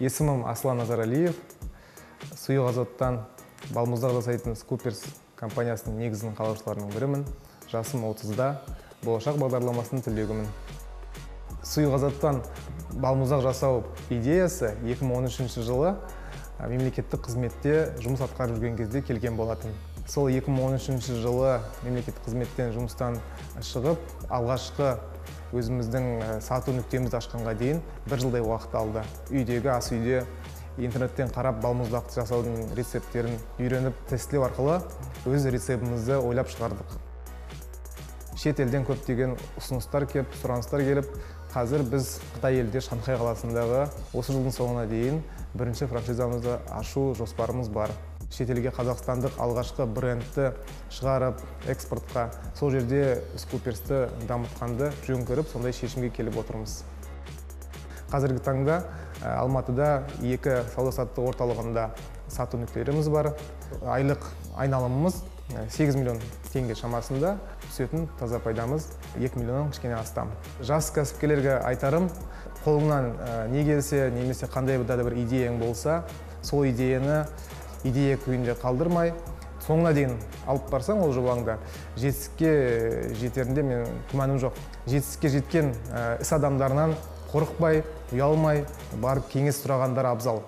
есімім аслан назаралиев. Сұйық азоттан балмұздақ жасайтын скуперс компаниясының негізін қалаушыларының бірімін. Жасым 30-да болашақ бағдарламасының түлегімін сұйық азоттан балмұздақ жасау идеясы 2013 жылы мемлекеттік қызметте жұмыс атқарып жүрген кезде келген болатын. Сол 2013 жылы мемлекеттік қызметтен жұмыстан шығып алғашқы өзіміздің сату нүктемізді ашқанға дейін бір жылдай уақыт алды. Үйдегі ас үйде интернеттен қарап балмұздақ жасаудың рецепттерін үйреніп тестілеу арқылы өз рецептімізді ойлап шығардық. Шет елден көптеген ұсыныстар келіп сұраныстар келіп қазір біз қытай елде шанхай қаласындағы осы жылдың соңына дейін бірінші франшизамызды ашу жоспарымыз бар. Шетелге қазақстандық алғашқы брендті шығарып экспортқа сол жерде скуперсті дамытқанды жөн көріп сондай шешімге келіп отырмыз. Қазіргі таңда ә, алматыда екі сауда саттық орталығында сату нүктелеріміз бар. Айлық айналымымыз ә, 8 миллион теңге шамасында. Түсетін таза пайдамыз 2 миллионнан кішкене астам. Жас кәсіпкерлерге айтарым қолыңнан ә, не келсе немесе қандай да бір идеяң болса сол идеяны идея күйінде қалдырмай соңына дейін алып барсаң ол жобаңды жетістікке жетерінде мен күмәнім жоқ. Жетістікке жеткен іс адамдарынан қорықпай ұялмай барып кеңес сұрағандар абзал.